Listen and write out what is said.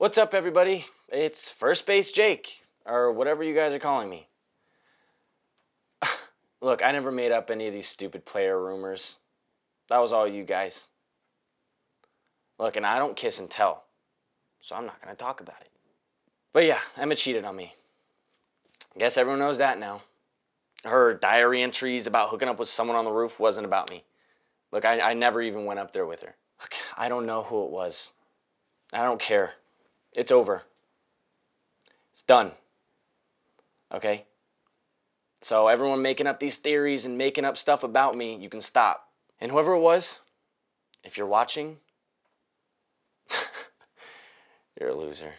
What's up, everybody? It's First Base Jake, or whatever you guys are calling me. Look, I never made up any of these stupid player rumors. That was all you guys. Look, and I don't kiss and tell, so I'm not going to talk about it. But yeah, Emma cheated on me. Guess everyone knows that now. Her diary entries about hooking up with someone on the roof wasn't about me. Look, I, I never even went up there with her. Look, I don't know who it was. I don't care. It's over. It's done. Okay? So, everyone making up these theories and making up stuff about me, you can stop. And whoever it was, if you're watching, you're a loser.